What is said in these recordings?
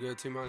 Gehört sie mal.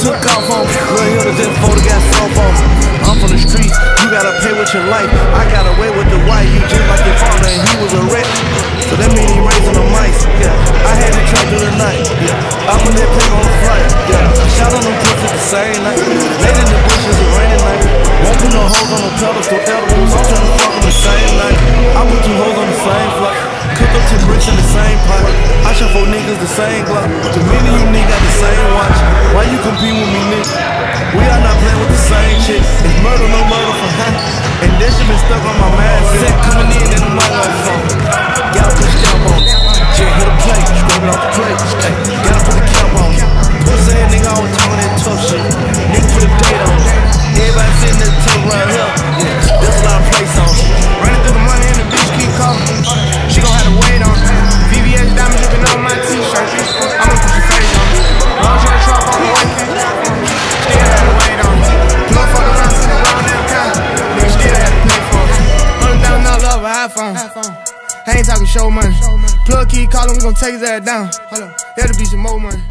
took off on. Real hitters in photo got cell phone. I'm from the streets, you gotta pay with your life. I got away with the white, you just like your father, and he was a wreck. So that mean he raising the mice. Yeah, I had to try through the night. Yeah, I'm gonna pay on the flight. Yeah, shot on them pussies the same night. Laid in the bushes, it raining night. Won't put no hoes on the pedestal, edibles. I'm trying to fuck on the same night. I put two hoes on the same flight. Cook up ten bricks in the same pot. I shot four niggas the same Glock. Too many you niggas got the same Compete with me, nigga? We are not I ain't talking show money. Plug keep calling, we gon' take his ass down. Hold up, that'll be some more money.